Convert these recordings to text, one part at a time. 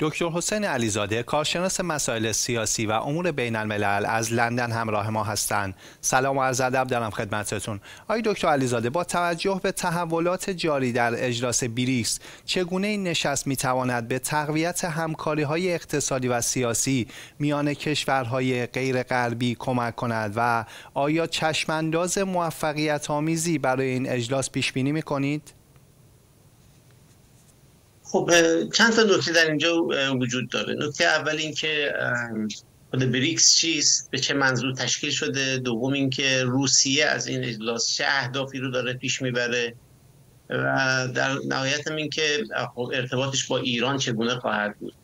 دکتر حسین علیزاده کارشناس مسائل سیاسی و امور بین الملل از لندن همراه ما هستند. سلام و عرض ادب دارم خدمتتون. آقای دکتر علیزاده با توجه به تحولات جاری در اجلاس بریکس چگونه این نشست می‌تواند به تقویت همکاری های اقتصادی و سیاسی میان کشورهای غیر غربی کمک کند و آیا چشمانداز موفقیت آمیزی برای این اجلاس پیش بینی می‌کنید؟ خب چند تا نکته در اینجا وجود داره. نکته اول این که خود بریکس چیست؟ به چه منظور تشکیل شده؟ دوم اینکه روسیه از این اجلاس چه اهدافی رو داره پیش می‌بره؟ و در نهایت هم این که خب ارتباطش با ایران چگونه خواهد بود؟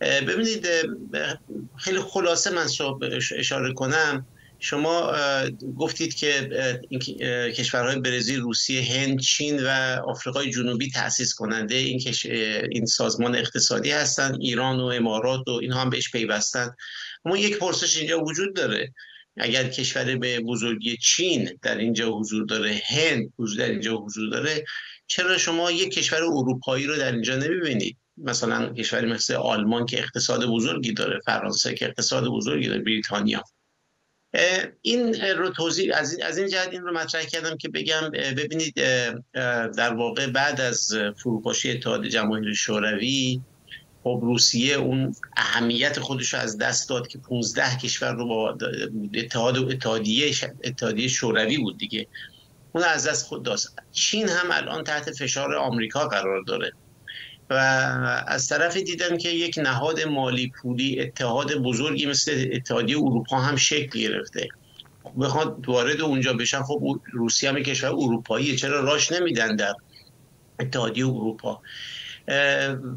ببینید خیلی خلاصه من اشاره کنم. شما گفتید که این کشورهای برزیل، روسیه، هند، چین و آفریقای جنوبی تأسیس کننده این این سازمان اقتصادی هستند ایران و امارات و اینها هم بهش پیوستن. اما یک پرسش اینجا وجود داره. اگر کشور به بزرگی چین در اینجا حضور داره هند در اینجا حضور داره چرا شما یک کشور اروپایی رو در اینجا نمی‌بینید؟ مثلا کشوری مثل آلمان که اقتصاد بزرگی داره فرانسه که اقتصاد بزرگی داره بریتانیا. این رو توضیح از این, از این جهت این رو مطرح کردم که بگم ببینید در واقع بعد از فروپاشی اتحاد جماهیر شوروی خب روسیه اون اهمیت خودش رو از دست داد که 15 کشور رو با اتحاد اتحادیه اتحادیه شوروی بود دیگه. اون از دست خود داشت چین هم الان تحت فشار آمریکا قرار داره. و از طرف دیدم که یک نهاد مالی پولی اتحاد بزرگی مثل اتحادیه اروپا هم شکل گرفته. بخواد وارد اونجا بشن خب روسیه هم کشور اروپایی چرا راش نمیدن در اتحادیه اروپا؟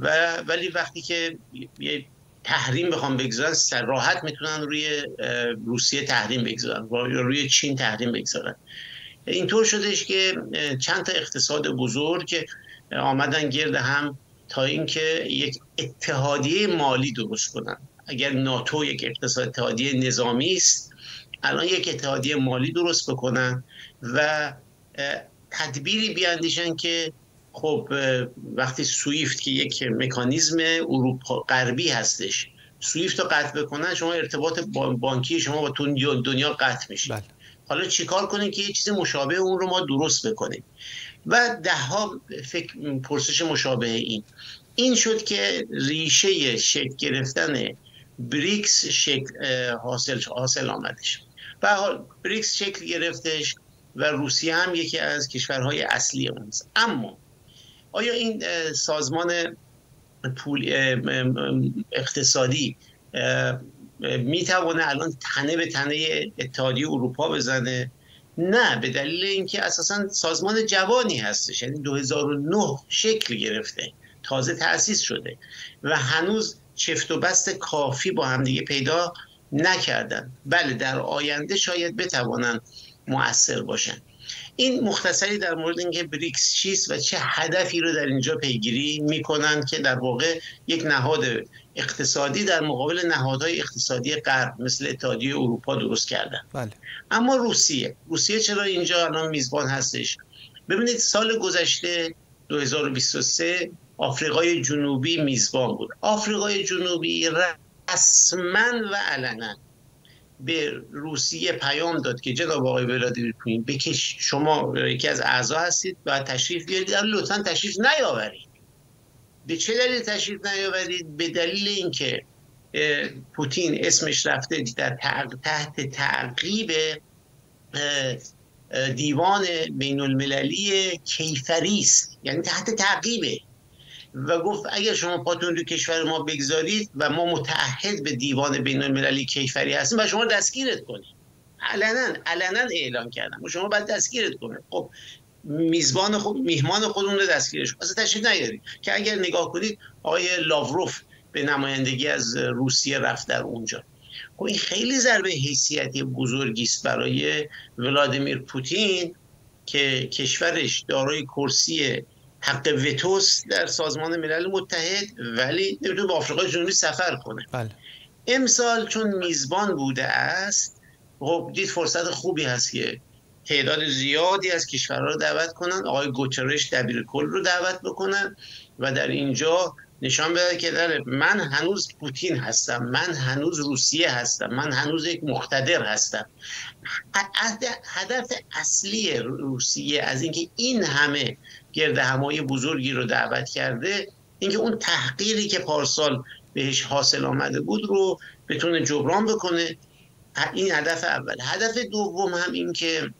و ولی وقتی که یه تحریم بخوام بگذارن راحت می‌تونن روی روسیه تحریم بگذارن یا روی چین تحریم بگذارن. اینطور شدش که چند تا اقتصاد بزرگ آمدن گرد هم تا اینکه یک اتحادیه مالی درست کنن. اگر ناتو یک اقتصاد اتحادیه نظامی است الان یک اتحادیه مالی درست بکنن و تدبیری بیاندیشن که خب وقتی سویفت که یک مکانیزم اروپا غربی هستش سویفت رو قطع بکنن شما ارتباط بانکی شما با دنیا قطع میشه. بله. حالا چیکار کنیم که یه چیز مشابه اون رو ما درست بکنیم؟ و ده ها فکر پرسش مشابه این. این شد که ریشه شکل گرفتن بریکس شکل حاصل حاصل آمدش. و حال بریکس شکل گرفتش و روسیه هم یکی از کشورهای اصلی اونست اما آیا این سازمان پول اقتصادی می‌توانه الان تنه به تنه اتحادیه اروپا بزنه؟ نه به دلیل اینکه اساسا سازمان جوانی هستش یعنی 2009 شکل گرفته تازه تأسیس شده و هنوز چفت و بست کافی با همدیگه پیدا نکردن. بله در آینده شاید بتوانند مؤثر باشن. این مختصری در مورد اینکه بریکس چیست و چه هدفی رو در اینجا پیگیری می‌کنن که در واقع یک نهاد اقتصادی در مقابل نهادهای اقتصادی غرب مثل اتحادیه اروپا درست کردن. بله. اما روسیه. روسیه چرا اینجا الان میزبان هستش؟ ببینید سال گذشته 2023 آفریقای جنوبی میزبان بود. آفریقای جنوبی رسما و علنا به روسیه پیام داد که جناب آقای ولادیمیر پوتین بکش شما یکی از اعضا هستید و تشریف بیارید. لطفا تشریف نیاورید. به چه دلیل تشریف نیاورید؟ به دلیل اینکه پوتین اسمش رفته در تحت تعقیب دیوان بین المللی کیفری است. یعنی تحت تعقیبه. و گفت اگر شما پاتون رو کشور ما بگذارید و ما متعهد به دیوان بین المللی کیفری هستیم و شما دستگیرت کنید علنا علنا اعلام کردم. و شما باید دستگیرت کنید خب میزبان خود میهمان خودمون رو دستگیرش اصلا تشریف نیارید. که اگر نگاه کنید آقای لاوروف به نمایندگی از روسیه رفت در اونجا. خب این خیلی ضربه حیثیتی بزرگی است برای ولادیمیر پوتین که کشورش دارای کرسی حق وتوس در سازمان ملل متحد ولی نمی‌تونه به آفریقای جنوبی سفر کنه بله. امسال چون میزبان بوده است خب دید فرصت خوبی هست که تعداد زیادی از کشورها رو دعوت کنن آقای گوترش دبیر کل رو دعوت بکنن و در اینجا نشان بده که داره من هنوز پوتین هستم من هنوز روسیه هستم من هنوز یک مقتدر هستم. هدف اصلی روسیه از اینکه این همه گرد همایی بزرگی رو دعوت کرده اینکه اون تحقیری که پارسال بهش حاصل آمده بود رو بتونه جبران بکنه. این هدف اول. هدف دوم هم این که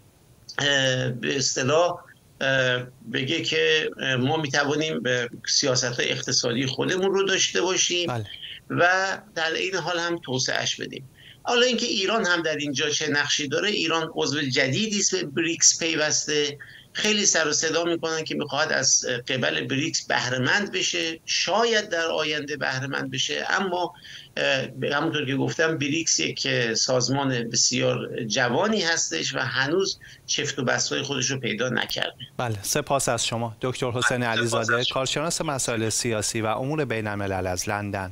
به اصطلاح بگه که ما می‌توانیم به سیاست اقتصادی خودمون رو داشته باشیم بله. و در این حال هم توسعهش بدیم حالا اینکه ایران هم در اینجا چه نقشی داره ایران عضو جدیدی است به بریکس پیوسته خیلی سر و صدا می‌کنن که می‌خواهد از قبل بریکس بهرهمند بشه. شاید در آینده بهرهمند بشه. اما همونطور که گفتم بریکس یک سازمان بسیار جوانی هستش و هنوز چفت و بستای خودش رو پیدا نکرده. بله سپاس از شما دکتر حسین علیزاده کارشناس مسائل سیاسی و امور بین الملل از لندن.